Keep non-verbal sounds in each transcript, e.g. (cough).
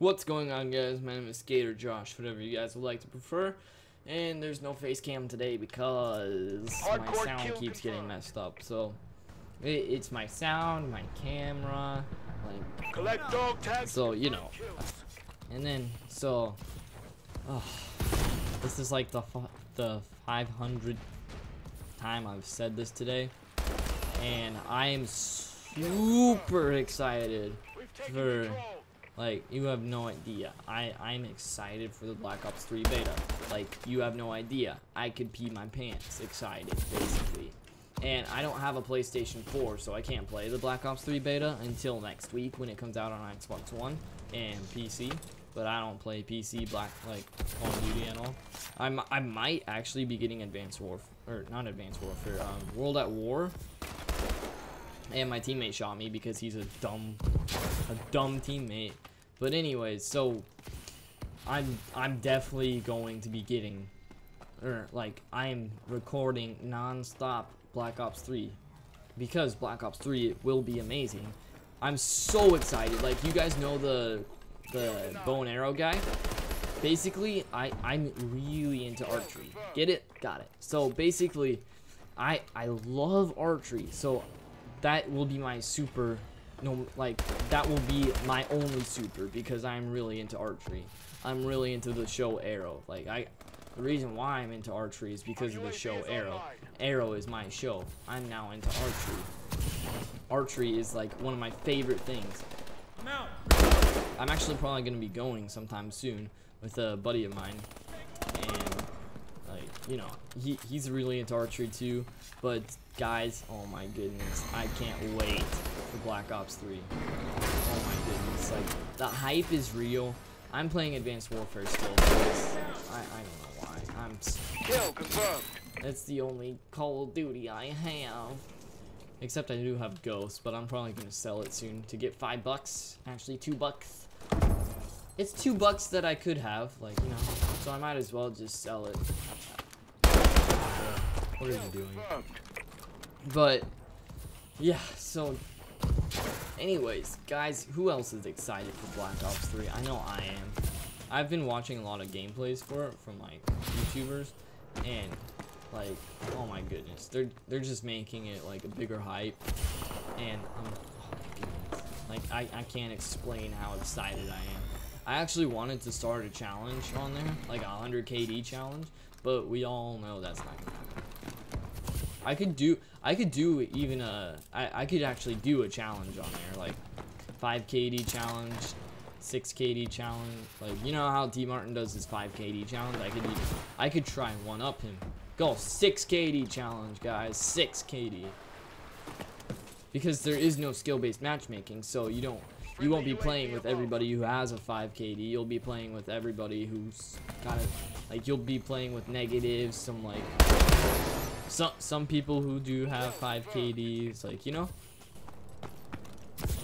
What's going on guys? My name is Skater Josh, whatever you guys would like to prefer. And there's no face cam today because my sound keeps getting messed up. So it, it's my sound, my camera, like Collect dog tags. so you know. And then so oh, this is like the the 500th time I've said this today, and I am super excited for. Like, you have no idea. I, I'm excited for the Black Ops 3 beta. Like, you have no idea. I could pee my pants excited, basically. And I don't have a PlayStation 4, so I can't play the Black Ops 3 beta until next week when it comes out on Xbox One and PC. But I don't play PC Black, like, Call of Duty and all. I'm, I might actually be getting Advanced Warfare, or not Advanced Warfare, um, World at War. And my teammate shot me because he's a dumb a dumb teammate. But anyways, so I'm I'm definitely going to be getting or like I'm recording non-stop Black Ops 3 because Black Ops 3 will be amazing. I'm so excited. Like you guys know the the bow and arrow guy? Basically, I I'm really into archery. Get it? Got it. So basically, I I love archery. So that will be my super no like that will be my only super because I'm really into archery. I'm really into the show Arrow. Like I the reason why I'm into archery is because of the show Arrow. Arrow is my show. I'm now into archery. Archery is like one of my favorite things. I'm out. I'm actually probably gonna be going sometime soon with a buddy of mine, you know he he's really into archery too. But guys, oh my goodness, I can't wait for Black Ops 3. Oh my goodness, like the hype is real. I'm playing Advanced Warfare still. because I I don't know why. I'm Kill confirmed. it's the only Call of Duty I have. Except I do have Ghost, but I'm probably gonna sell it soon to get five bucks. Actually, two bucks. It's two bucks that I could have, like you know. So I might as well just sell it. What are you doing? But yeah, so anyways, guys, who else is excited for Black Ops 3? I know I am. I've been watching a lot of gameplays for it from like YouTubers and like oh my goodness, they're they're just making it like a bigger hype and um, oh like I, I can't explain how excited I am. I actually wanted to start a challenge on there, like a 100 KD challenge, but we all know that's not gonna happen. I could do I could do even a I, I could actually do a challenge on there like 5 KD challenge 6 KD challenge like you know how D Martin does his 5 KD challenge? I could even, I could try and one up him. Go 6 KD challenge guys 6 KD because there is no skill based matchmaking so you don't you won't be playing with everybody who has a 5 KD you'll be playing with everybody who's kind of like you'll be playing with negatives some like some some people who do have five KDs, like you know,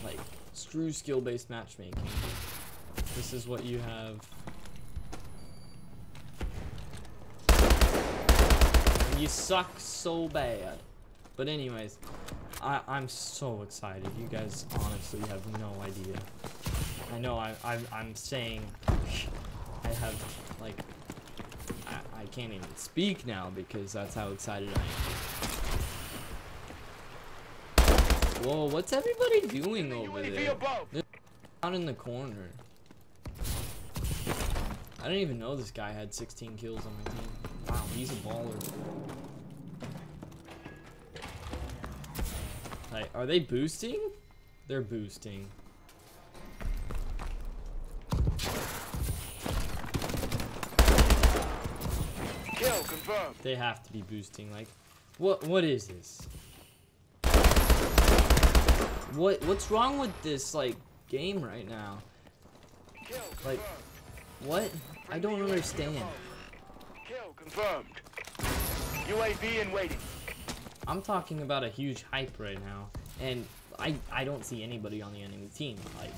like screw skill based matchmaking. This is what you have. You suck so bad. But anyways, I I'm so excited. You guys honestly have no idea. I know I I'm I'm saying I have like I, I can't even speak now because that's how excited I am. Whoa, what's everybody doing over there? They're out in the corner. I didn't even know this guy had 16 kills on my team. Wow, he's a baller. Like, are they boosting? They're boosting. Kill confirmed. They have to be boosting. Like, what? What is this? What? What's wrong with this like game right now? Like- What? I don't understand. Kill confirmed. UAV in waiting. I'm talking about a huge hype right now, and I I don't see anybody on the enemy team. Like,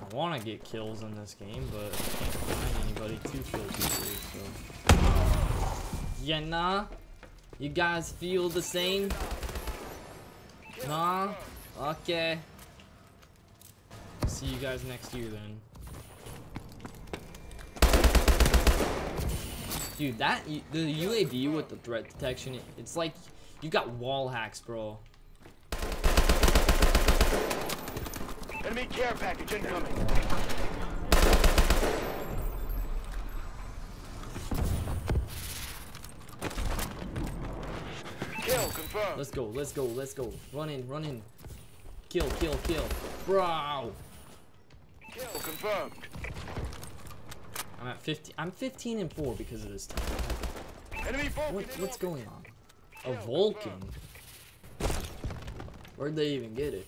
I want to get kills in this game, but I can't find anybody to kill people. So, yeah, nah. You guys feel the same? Nah? Okay. See you guys next year then. Dude, that the UAV with the threat detection, it's like you got wall hacks, bro. Enemy care package incoming. Kill confirmed. Let's go, let's go, let's go. Run in, run in. Kill, kill, kill. Bro! Kill confirmed. I'm at 15. I'm 15 and 4 because of this time. Enemy What, what's going on? A Vulcan? Where'd they even get it?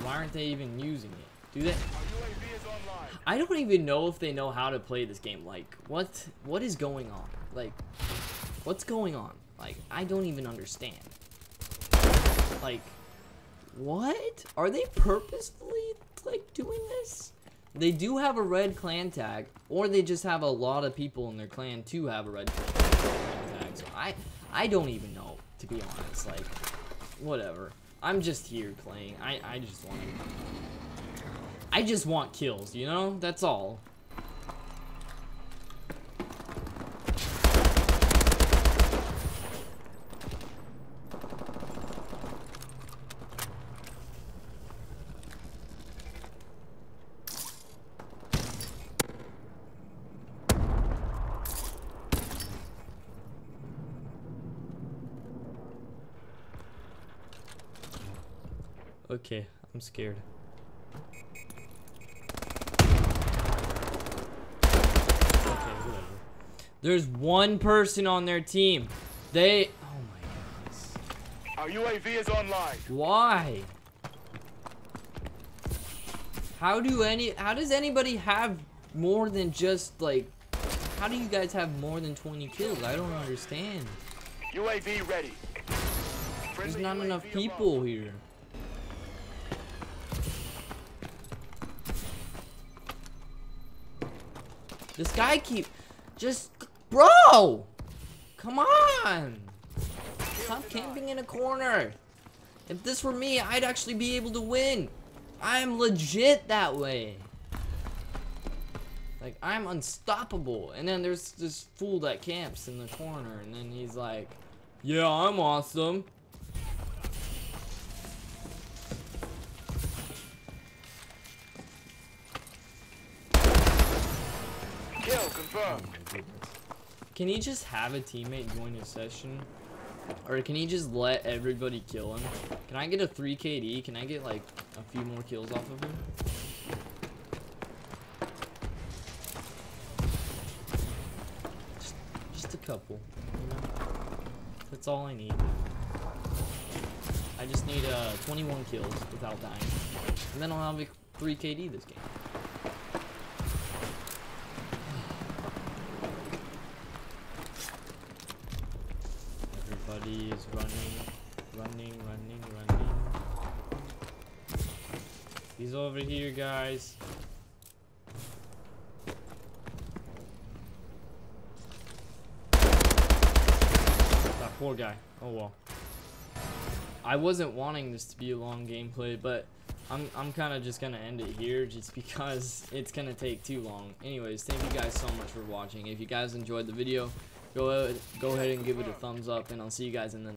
Why aren't they even using it? Do they? Our UAV is online. I don't even know if they know how to play this game. Like, what? What is going on? Like, what's going on? Like, I don't even understand. Like, what? Are they purposefully like doing this? They do have a red clan tag, or they just have a lot of people in their clan to have a red clan tag. So I, I don't even know to be honest. Like, whatever. I'm just here playing. I, I just want to. I just want kills, you know? That's all. Okay, I'm scared. Okay, whatever. There's one person on their team. They. Oh my goodness. Our UAV is online. Why? How do any? How does anybody have more than just like? How do you guys have more than 20 kills? I don't understand. UAV ready. There's not enough people here. This guy keep just bro. Come on. Stop camping in a corner. If this were me, I'd actually be able to win. I'm legit that way. Like I'm unstoppable. And then there's this fool that camps in the corner and then he's like, "Yeah, I'm awesome." Kill confirmed. Can he just have a teammate join his session? Or can he just let everybody kill him? Can I get a 3 KD? Can I get like a few more kills off of him? Just, just a couple, you know? That's all I need. I just need uh, 21 kills without dying. And then I'll have a 3 KD this game. Everybody is running, running, running, running. He's over here, guys. That poor guy. Oh well. I wasn't wanting this to be a long gameplay, but I'm I'm kind of just gonna end it here just (laughs) because it's gonna take too long. Anyways, thank you guys so much for watching. If you guys enjoyed the video, go ahead, go ahead and give it a thumbs up, and I'll see you guys in the